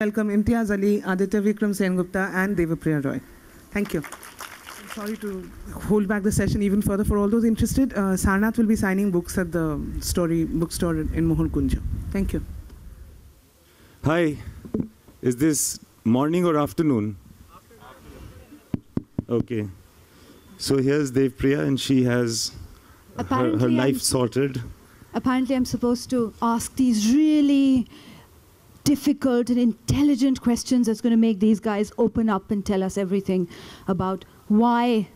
welcome Imtiaz Ali, Aditya Vikram Sengupta, and Devapriya Roy. Thank you. I'm sorry to hold back the session even further for all those interested. Uh, Sarnath will be signing books at the story bookstore in Mohor Kunja. Thank you. Hi, is this morning or afternoon? afternoon. Okay. So here's Dev Priya, and she has her, her life I'm- sorted. Apparently, I'm supposed to ask these really difficult and intelligent questions that's going to make these guys open up and tell us everything about why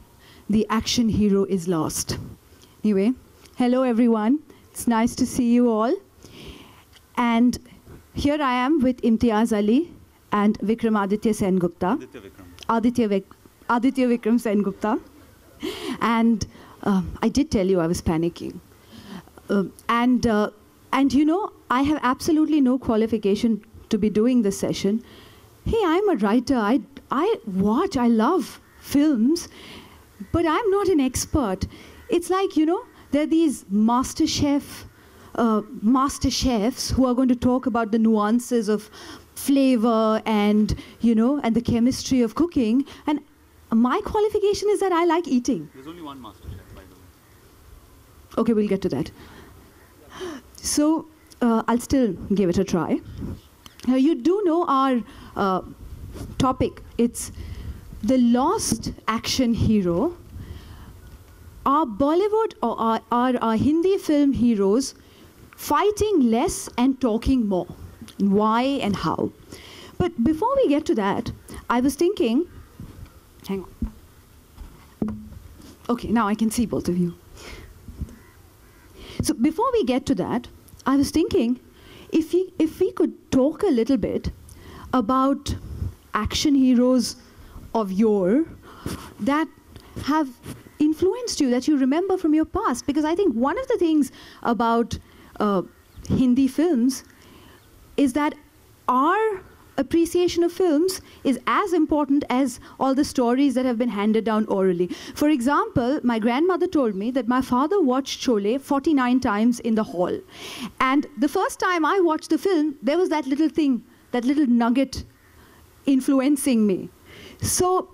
the action hero is lost. Anyway, hello everyone. It's nice to see you all. And here I am with Imtiaz Ali and Vikramaditya Sengupta. Aditya, Vik- Aditya Vikram Sengupta. And um, I did tell you I was panicking. Um, and, uh, and you know, I have absolutely no qualification to be doing this session. Hey, I'm a writer. I, I watch, I love films, but I'm not an expert. It's like, you know, there are these master chef, uh, master chefs who are going to talk about the nuances of flavor and, you know, and the chemistry of cooking. And my qualification is that I like eating. There's only one master chef, by the way. Okay, we'll get to that. So uh, I'll still give it a try. Now, you do know our uh, topic. It's the lost action hero. Are Bollywood or are, are our Hindi film heroes fighting less and talking more? Why and how? But before we get to that, I was thinking. Hang on. Okay, now I can see both of you. So before we get to that, I was thinking if we, if we could talk a little bit about action heroes of yore that have influenced you, that you remember from your past. Because I think one of the things about uh, Hindi films is that our appreciation of films is as important as all the stories that have been handed down orally. For example, my grandmother told me that my father watched Sholay 49 times in the hall. And the first time I watched the film, there was that little thing, that little nugget influencing me. So,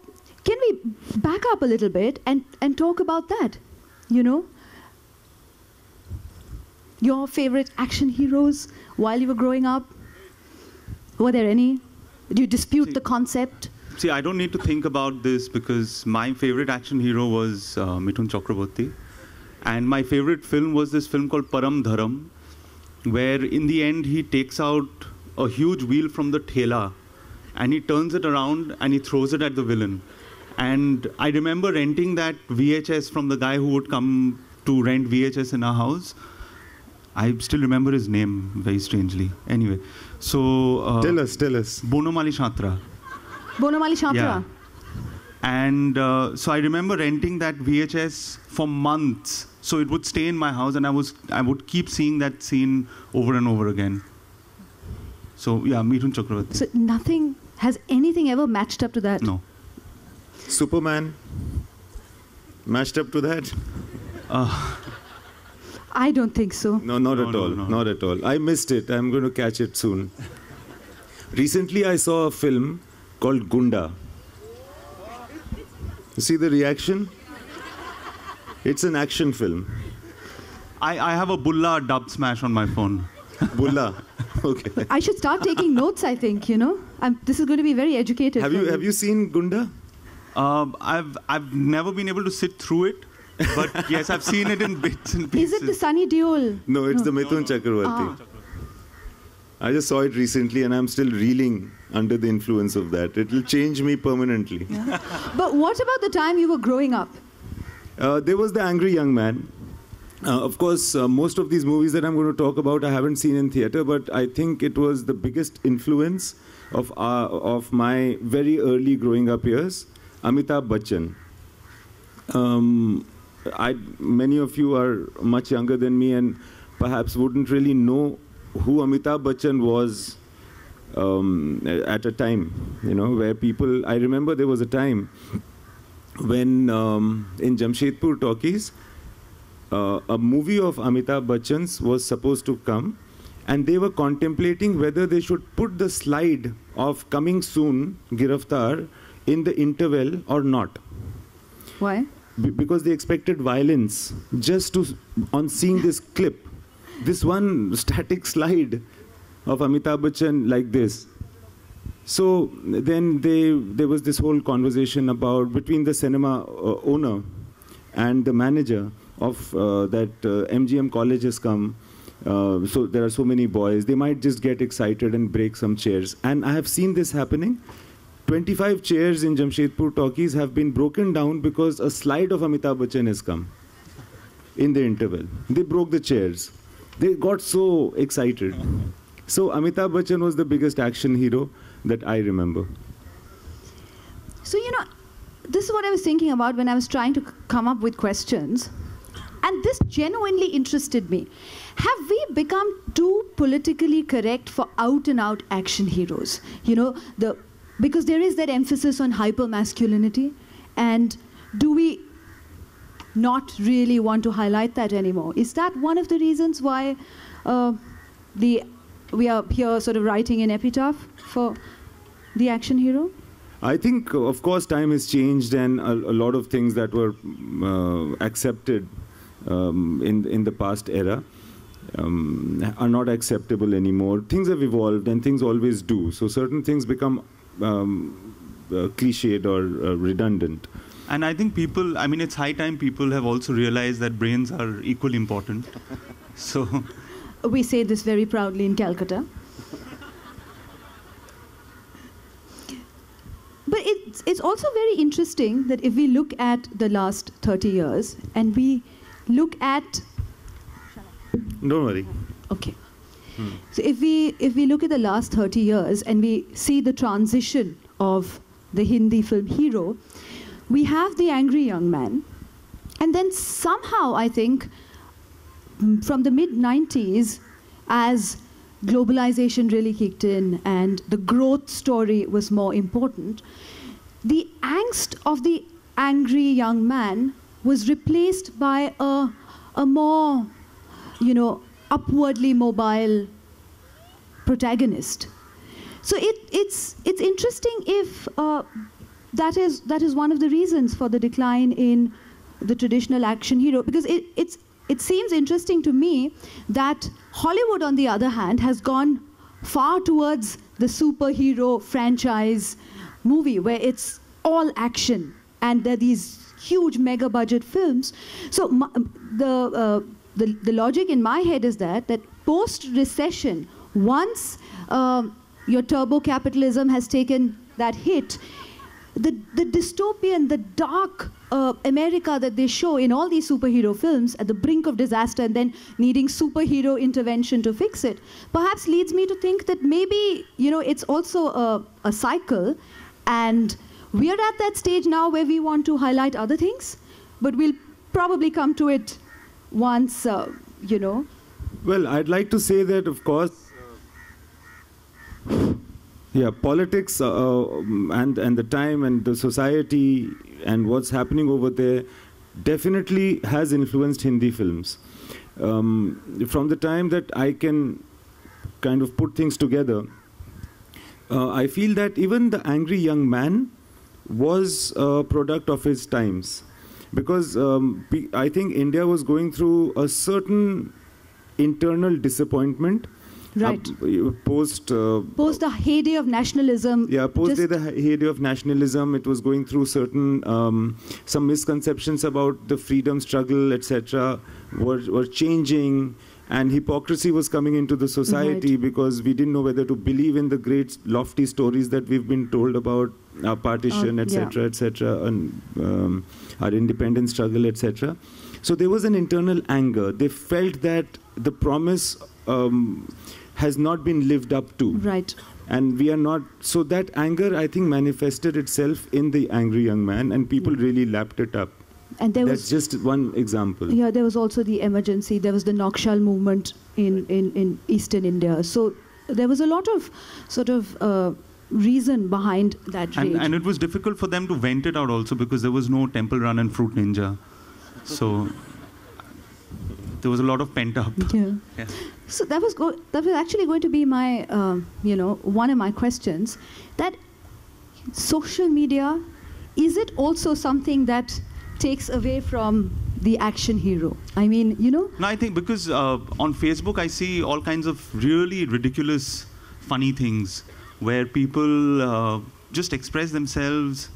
can we back up a little bit and, and talk about that? You know? Your favorite action heroes while you were growing up? Were there any? Do you dispute See- the concept? See, I don't need to think about this because my favorite action hero was uh, Mithun Chakraborty. And my favorite film was this film called Param Dharam, where in the end he takes out a huge wheel from the thela and he turns it around and he throws it at the villain. And I remember renting that VHS from the guy who would come to rent VHS in our house. I still remember his name very strangely. Anyway, so. Uh, Tell us, tell us. Bonomali Shatra. Bonamali Shantara. Yeah. And uh, so I remember renting that VHS for months. So it would stay in my house, and I was I would keep seeing that scene over and over again. So yeah, Mithun Chakravarti. So nothing has anything ever matched up to that. no. Superman matched up to that? I don't think so. No, not No, at no, all. no. Not at all. I missed it. I'm going to catch it soon. Recently, I saw a film called Gunda. You see the reaction? It's an action film. I, I have a Bulla Dubsmash on my phone. Bulla. Okay. I should start taking notes. I think you know. I'm, this is going to be very educated. Have you me. have you seen Gunda? Um, I've I've never been able to sit through it, but yes, I've seen it in bits and pieces. Is it the Sunny Deol? No, it's the Mithun Chakravarti. I just saw it recently and I'm still reeling under the influence of that. It will change me permanently. But what about the time you were growing up? Uh, there was The Angry Young Man. Uh, of course, uh, most of these movies that I'm going to talk about I haven't seen in theater, but I think it was the biggest influence of, uh, of my very early growing up years. Amitabh Bachchan. Um, I, many of you are much younger than me and perhaps wouldn't really know who Amitabh Bachchan was um, at a time, you know, where people. I remember there was a time when um, in Jamshedpur talkies, uh, a movie of Amitabh Bachchan's was supposed to come, and they were contemplating whether they should put the slide of coming soon, Giraftar, in the interval or not. Why? Be- because they expected violence just to on seeing this clip this one static slide of amitabh bachchan like this. So then they there was this whole conversation about between the cinema uh, owner and the manager of uh, that uh, mgm college has come uh, so there are so many boys. They might just get excited and break some chairs. And i have seen this happening 25 chairs in Jamshedpur talkies have been broken down because a slide of Amitabh Bachchan has come in the interval. They broke the chairs. They got so excited. So Amitabh Bachchan was the biggest action hero that I remember. So, you know, this is what I was thinking about when I was trying to come up with questions. And this genuinely interested me. Have we become too politically correct for out and out action heroes? You know, the because there is that emphasis on hyper masculinity. And do we not really want to highlight that anymore? Is that one of the reasons why uh, the we are here sort of writing an epitaph for the action hero? I think, of course, time has changed, and a, a lot of things that were uh, accepted um, in in the past era um, are not acceptable anymore. Things have evolved, and things always do. So certain things become um, uh, cliched or uh, redundant. And I think people, I mean, it's high time people have also realized that brains are equally important. So, We say this very proudly in Calcutta. But it's, it's also very interesting that if we look at the last 30 years and we look at Don't worry. Okay. So if we if we look at the last 30 years and we see the transition of the Hindi film hero, we have the angry young man, and then somehow I think mm, from the mid 90s, as globalization really kicked in and the growth story was more important, the angst of the angry young man was replaced by a, a more you know, upwardly mobile protagonist. So it, it's, it's interesting if uh, that, is, that is one of the reasons for the decline in the traditional action hero, because it, it's, it seems interesting to me that Hollywood, on the other hand, has gone far towards the superhero franchise movie where it's all action and there are these huge mega budget films. So the, uh, the, the logic in my head is that, that post recession, once um, your turbo capitalism has taken that hit, the, the dystopian, the dark uh, America that they show in all these superhero films at the brink of disaster and then needing superhero intervention to fix it, perhaps leads me to think that maybe, you know, it's also a, a cycle and we are at that stage now where we want to highlight other things, but we'll probably come to it once, uh, you know. Well, I'd like to say that, of course, yeah, politics uh, um, and and the time and the society and what's happening over there definitely has influenced Hindi films. Um, from the time that I can kind of put things together, uh, I feel that even the angry young man was a product of his times, because um, I think India was going through a certain internal disappointment. Right. Uh, post. Uh, Post the heyday of nationalism. yeah, post the heyday of nationalism, it was going through certain um, some misconceptions about the freedom struggle, etc. Were were changing, and hypocrisy was coming into the society Right. because we didn't know whether to believe in the great lofty stories that we've been told about our partition, Uh, etc., etc., and um, our independence struggle, etc. So there was an internal anger. They felt that the promise. Um, has not been lived up to Right. and we are not so that anger i think manifested itself in the angry young man and people really lapped it up And there that's was just one example yeah, there was also the emergency. There was the Naxal movement in, in, in eastern India. So there was a lot of sort of uh, reason behind that rage. and, and it was difficult for them to vent it out also because there was no Temple Run and Fruit Ninja. So, there was a lot of pent up. Yeah. Yeah. So that was go- that was actually going to be my, uh, you know, one of my questions. That social media is it also something that takes away from the action hero? I mean, you know, No, I think because uh, on Facebook I see all kinds of really ridiculous, funny things where people uh, just express themselves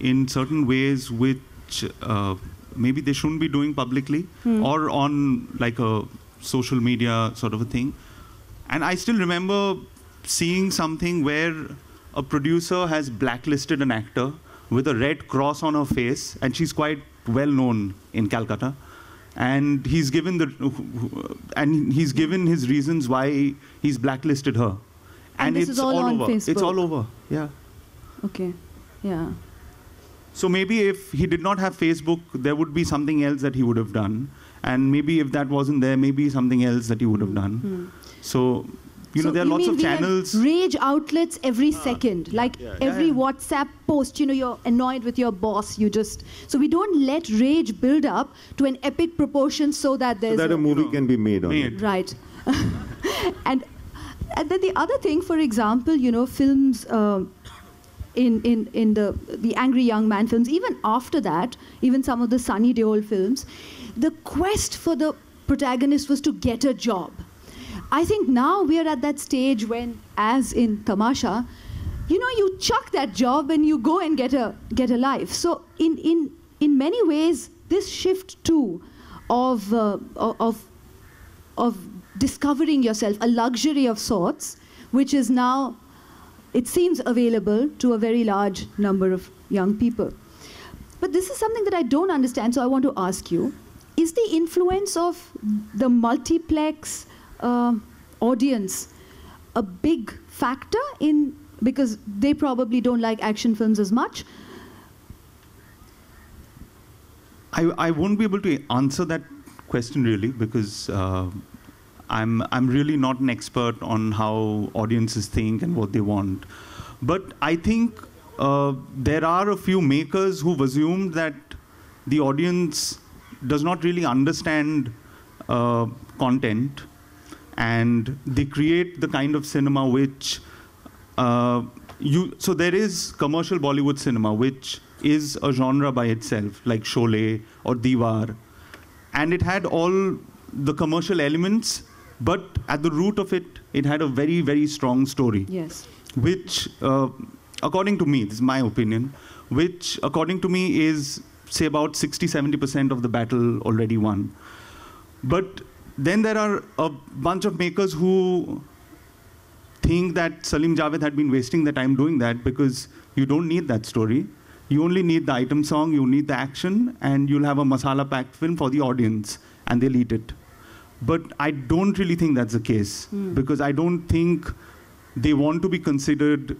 in certain ways which uh, maybe they shouldn't be doing publicly Hmm. or on like a social media sort of a thing. And I still remember seeing something where a producer has blacklisted an actor with a red cross on her face, and she's quite well known in Calcutta. And he's given the and he's given his reasons why he's blacklisted her. And this it's all on over. It's all over. Yeah. okay, yeah. So maybe if he did not have Facebook, there would be something else that he would have done. And maybe if that wasn't there, maybe something else that he would have hmm, done. Hmm. So, you know, there are lots mean of we have channels. Rage outlets every second, like yeah, every yeah. WhatsApp post. You know, you're annoyed with your boss. You just so we don't let rage build up to an epic proportion so that So there's that a movie can be made on it. Right. and and then the other thing, for example, you know, films uh, in in in the the angry young man films, even after that, even some of the Sunny Deol films, the quest for the protagonist was to get a job. I think now we are at that stage when, as in Tamasha, you know, you chuck that job and you go and get a get a life. So in in in many ways, this shift too of uh, of of discovering yourself, a luxury of sorts, which is now, it seems available to a very large number of young people. But this is something that I don't understand, so I want to ask you is the influence of the multiplex uh, audience a big factor in because they probably don't like action films as much I, I won't be able to answer that question really because uh, I'm, I'm really not an expert on how audiences think and what they want. But I think uh, there are a few makers who've assumed that the audience does not really understand uh, content and they create the kind of cinema which uh, you so there is commercial Bollywood cinema which is a genre by itself like Sholay or Deewaar and it had all the commercial elements but at the root of it it had a very very strong story. Yes. Which, uh, according to me, this is my opinion, which, according to me, is say about 60 70% of the battle already won. But then there are a bunch of makers who think that Salim Javed had been wasting the time doing that because you don't need that story. You only need the item song, you need the action, and you'll have a masala packed film for the audience, and they'll eat it. But I don't really think that's the case because I don't think they want to be considered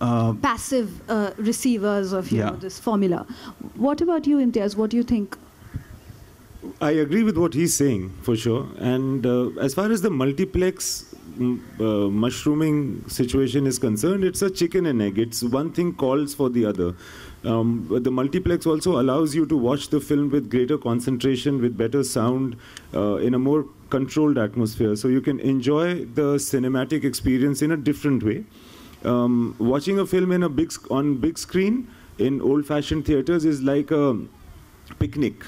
uh, passive uh, receivers of you Yeah. know this formula what about you imtiaz what do you think I agree with what he's saying for sure. And uh, as far as the multiplex mm, uh, mushrooming situation is concerned, it's a chicken and egg. It's one thing calls for the other. Um, but the multiplex also allows you to watch the film with greater concentration, with better sound, uh, in a more controlled atmosphere. So you can enjoy the cinematic experience in a different way. Um, watching a film in a big on big screen in old-fashioned theaters is like a picnic.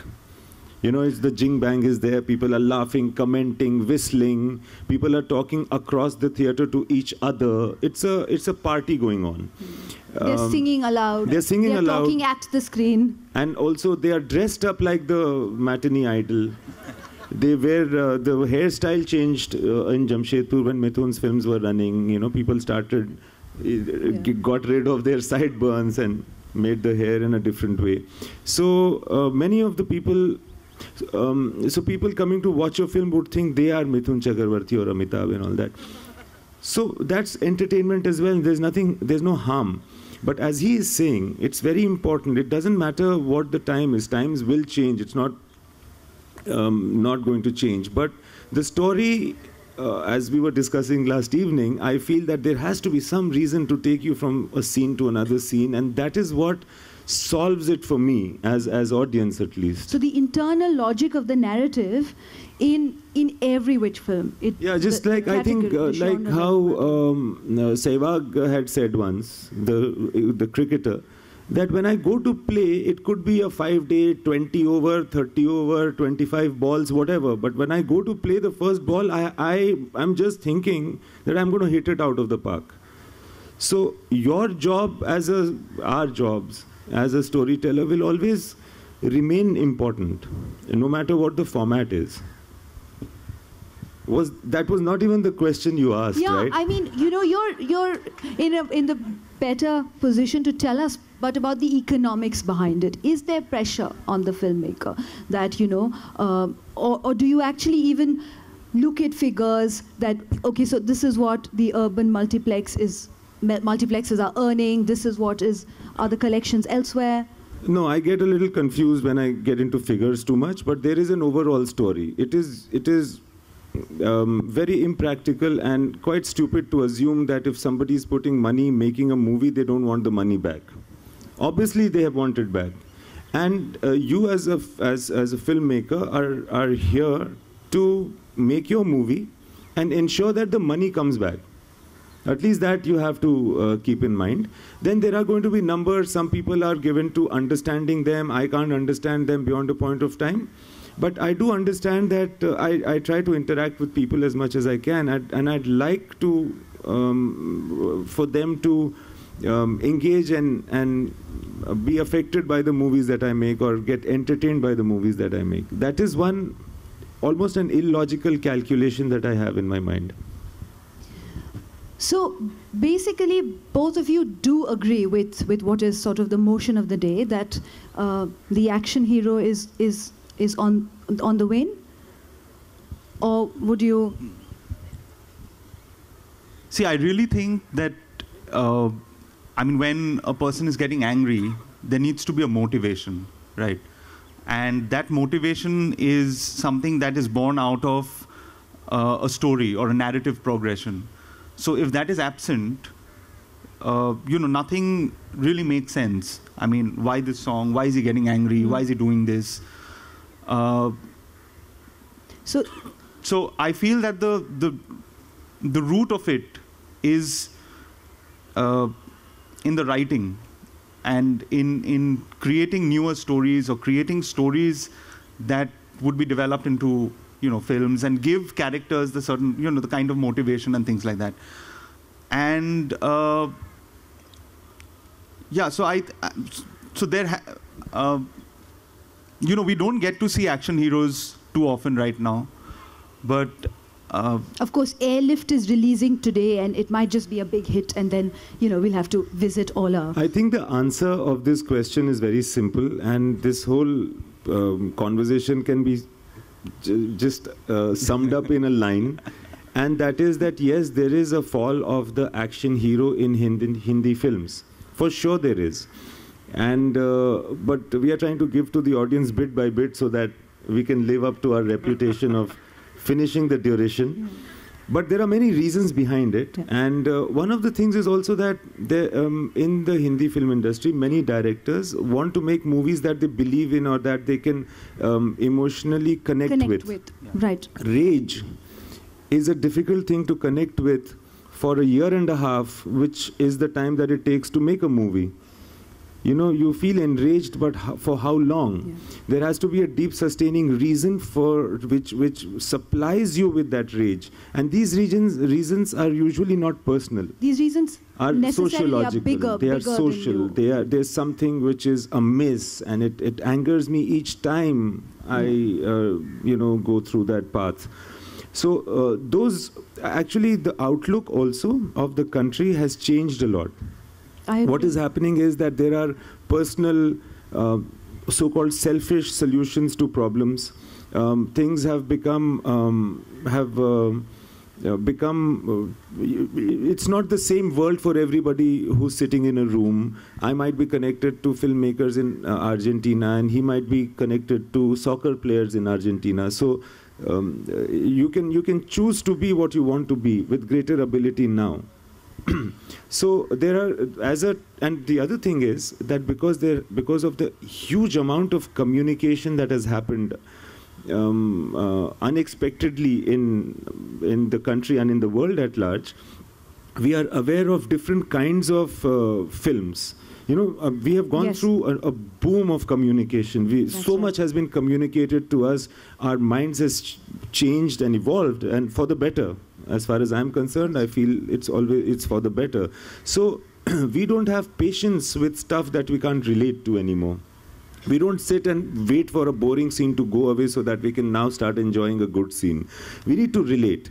You know, it's the jing bang is there. People are laughing, commenting, whistling. People are talking across the theater to each other. It's a it's a party going on. they're Um, singing aloud they're singing they're aloud. talking at the screen and also they are dressed up like the matinee idol. They wear uh, the hairstyle changed uh, in Jamshedpur when Mithun's films were running. You know, people started uh, g- got rid of their sideburns and made the hair in a different way. So uh, many of the people. Um, so people coming to watch your film would think they are Mithun Chakravarti or Amitabh and all that. So that's entertainment as well. There's nothing, there's no harm. But as he is saying, it's very important. It doesn't matter what the time is. Times will change. It's not um, not going to change. But the story, uh, as we were discussing last evening, I feel that there has to be some reason to take you from a scene to another scene, and that is what solves it for me as as audience at least. So the internal logic of the narrative in in every which film. It, Yeah, just the- like the I think, uh, like how um, uh, Sehwag had said once, the the cricketer, that when I go to play, it could be a five-day, 20 over, 30 over, 25 balls, whatever. But when I go to play the first ball, I I I'm just thinking that I'm going to hit it out of the park. So your job as a our jobs as a storyteller will always remain important, no matter what the format is was that was not even the question you asked, yeah, right? I mean, you know, you're you're in a in the better position to tell us, but about the economics behind it. Is there pressure on the filmmaker that you know, um, or or do you actually even look at figures that okay, so this is what the urban multiplex is multiplexes are earning. This is what is are the collections elsewhere. no, I get a little confused when I get into figures too much, but there is an overall story. It is it is um, very impractical and quite stupid to assume that if somebody is putting money making a movie, they don't want the money back. Obviously, they have wanted back, and uh, you as a as as a filmmaker are are here to make your movie and ensure that the money comes back. At least that you have to uh, keep in mind. Then there are going to be numbers. Some people are given to understanding them. I can't understand them beyond a point of time. But I do understand that uh, I, I try to interact with people as much as I can. I'd, and I'd like to, um, for them to um, engage and, and be affected by the movies that I make or get entertained by the movies that I make. That is one, almost an illogical calculation that I have in my mind. So basically, both of you do agree with, with what is sort of the motion of the day that uh, the action hero is is is on on the wane, or would you? See, I really think that, uh, I mean, when a person is getting angry, there needs to be a motivation, right? And that motivation is something that is born out of uh, a story or a narrative progression. So if that is absent, uh, you know, nothing really makes sense. I mean, why this song? Why is he getting angry? Why is he doing this? Uh, So so I feel that the the the root of it is uh, in the writing and in in creating newer stories or creating stories that would be developed into you know films and give characters the certain you know the kind of motivation and things like that and uh, yeah so i uh, so there ha- uh, you know we don't get to see action heroes too often right now but uh, of course, Airlift is releasing today, and it might just be a big hit, and then you know we'll have to visit all our. I think the answer of this question is very simple, and this whole um, conversation can be j- just uh, summed up in a line. And that is that yes, there is a fall of the action hero in Hindi, Hindi films. For sure, there is. And uh, but we are trying to give to the audience bit by bit so that we can live up to our reputation of finishing the duration. But there are many reasons behind it, Yeah. and uh, one of the things is also that um, in the Hindi film industry, many directors want to make movies that they believe in or that they can um, emotionally connect, Connect with, right? Rage is a difficult thing to connect with for a year and a half, which is the time that it takes to make a movie. You know, you feel enraged, but for how long? Yeah. There has to be a deep, sustaining reason for which which supplies you with that rage, and these reasons reasons are usually not personal These reasons are necessarily are sociological. bigger, they are social. They are there's something which is amiss, and it, it angers me each time I uh, you know go through that path. So uh, those actually the outlook also of the country has changed a lot. What happening is that there are personal, uh, so-called selfish solutions to problems. Um, things have become um, have. um uh, become uh, it's not the same world for everybody who's sitting in a room i might be connected to filmmakers in uh, argentina and he might be connected to soccer players in argentina so um, uh, you can you can choose to be what you want to be with greater ability now so there are as a and the other thing is that because there because of the huge amount of communication that has happened um, uh, unexpectedly in in the country and in the world at large, we are aware of different kinds of uh, films. You know, uh, we have gone Yes. through a, a boom of communication. We, so right. much has been communicated to us. Our minds has ch- changed and evolved, and for the better. As far as I'm concerned, I feel it's always it's for the better. So we don't have patience with stuff that we can't relate to anymore. We don't sit and wait for a boring scene to go away so that we can now start enjoying a good scene. We need to relate.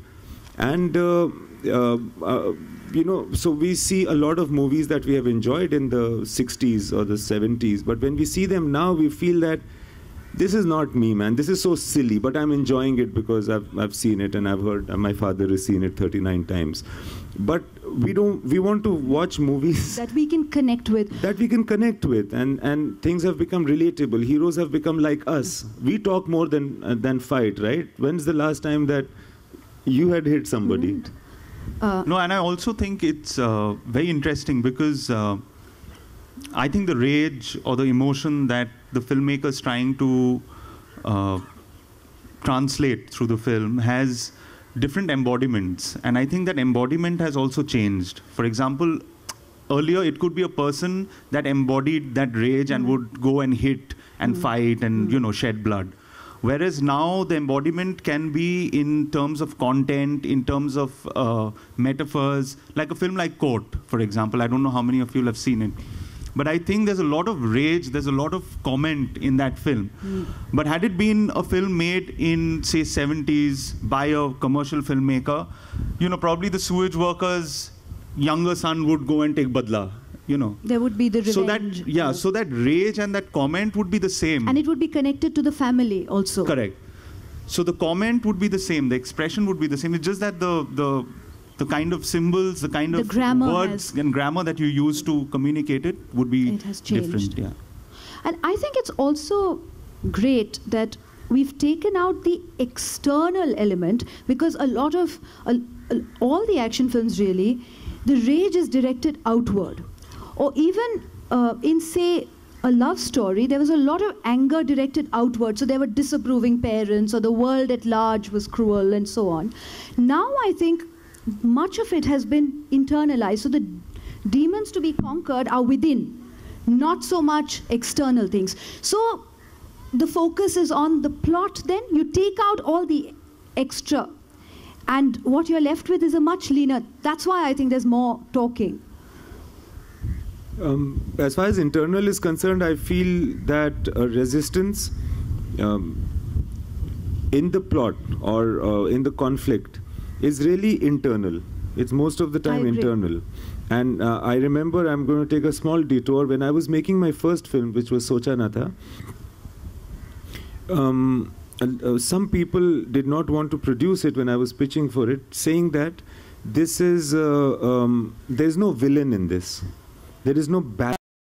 And, uh, uh, uh, you know, so we see a lot of movies that we have enjoyed in the 60s or the 70s, but when we see them now, we feel that this is not me, man. This is so silly, but I'm enjoying it because I've, I've seen it and I've heard, and my father has seen it 39 times. But we don't, we want to watch movies That we can connect with. that we can connect with and and things have become relatable heroes have become like us we talk more than uh, than fight right when's the last time that you had hit somebody Right. Uh, No, and I also think it's uh, very interesting because uh, I think the rage or the emotion that the filmmakers trying to uh, translate through the film has different embodiments. And I think that embodiment has also changed. For example, earlier it could be a person that embodied that rage and would go and hit and fight and, you know, shed blood. Whereas now the embodiment can be in terms of content, in terms of uh, metaphors, like a film like Court, for example. I don't know how many of you have seen it. But I think there's a lot of rage, there's a lot of comment in that film. Hmm. But had it been a film made in, say, 70s by a commercial filmmaker, you know, probably the sewage workers' younger son would go and take badla, you know. there would be the revenge. So that, yeah, so that rage and that comment would be the same. and it would be connected to the family also. Correct. So the comment would be the same, the expression would be the same. It's just that the the the kind of symbols, the kind The of grammar words and grammar that you use to communicate it would be It has different. changed. Yeah. And I think it's also great that we've taken out the external element because a lot of uh, all the action films really, the rage is directed outward, or even uh, in say a love story, there was a lot of anger directed outward. So there were disapproving parents, or the world at large was cruel, and so on. Now I think much of it has been internalized. So the demons to be conquered are within not so much external things. So the focus is on the plot, then you take out all the extra. And what you're left with is a much leaner. That's why I think there's more talking. um, as far as internal is concerned i feel that uh, resistance um, in the plot or uh, in the conflict is really internal. It's most of the time internal. And uh, i remember i'm going to take a small detour. When i was making my first film which was Socha Na Tha. um, uh, some people did not want to produce it when i was pitching for it saying that this is uh, um, there's no villain in this. There is no bad